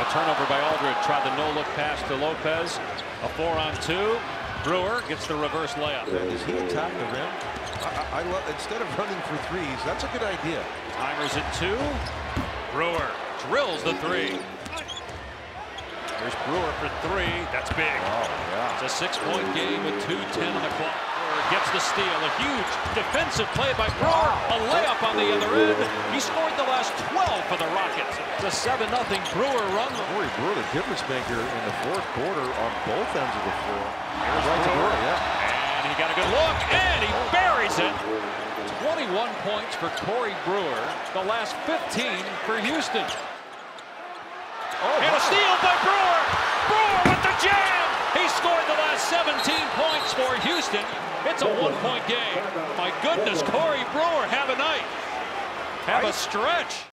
A turnover by Aldridge. Tried the no-look pass to Lopez. A four on two. Brewer gets the reverse layup. Does he attack the rim? I, I, I love instead of running for threes. That's a good idea. Timers at two. Brewer drills the three. There's Brewer for three. That's big. Oh yeah. It's a six-point game with 2:10 on the clock. Brewer gets the steal. A huge defensive play by Brewer. A layup on the other end. He scored the last 12 for the A 7-0 Brewer run. Corey Brewer, the difference maker in the fourth quarter on both ends of the floor. Here's Right to Brewer. Yeah. And he got a good look, and he buries it. 21 points for Corey Brewer. The last 15 for Houston. Oh, And a steal by Brewer. Brewer with the jam. He scored the last 17 points for Houston. It's a one-point game. My goodness, Corey Brewer, have a night. Have a stretch.